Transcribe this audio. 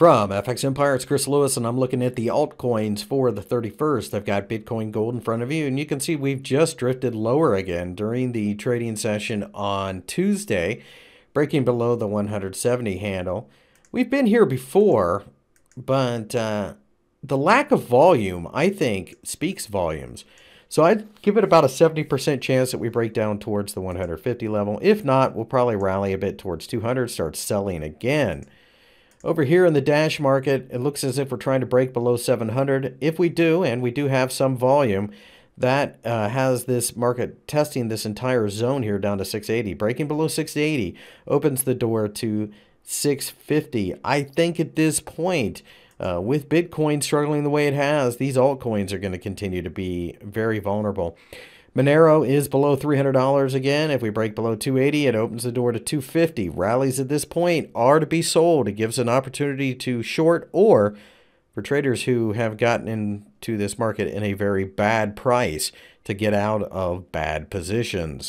From FX Empire, it's Chris Lewis, and I'm looking at the altcoins for the 31st. I've got Bitcoin Gold in front of you, and you can see we've just drifted lower again during the trading session on Tuesday, breaking below the 170 handle. We've been here before, but uh, the lack of volume, I think, speaks volumes. So I'd give it about a 70% chance that we break down towards the 150 level. If not, we'll probably rally a bit towards 200, start selling again. Over here in the Dash market, it looks as if we're trying to break below 700. If we do, and we do have some volume, that uh, has this market testing this entire zone here down to 680. Breaking below 680 opens the door to 650. I think at this point, uh, with Bitcoin struggling the way it has, these altcoins are going to continue to be very vulnerable. Monero is below $300 again. If we break below 280, it opens the door to 250. Rallies at this point are to be sold. It gives an opportunity to short or for traders who have gotten into this market in a very bad price to get out of bad positions.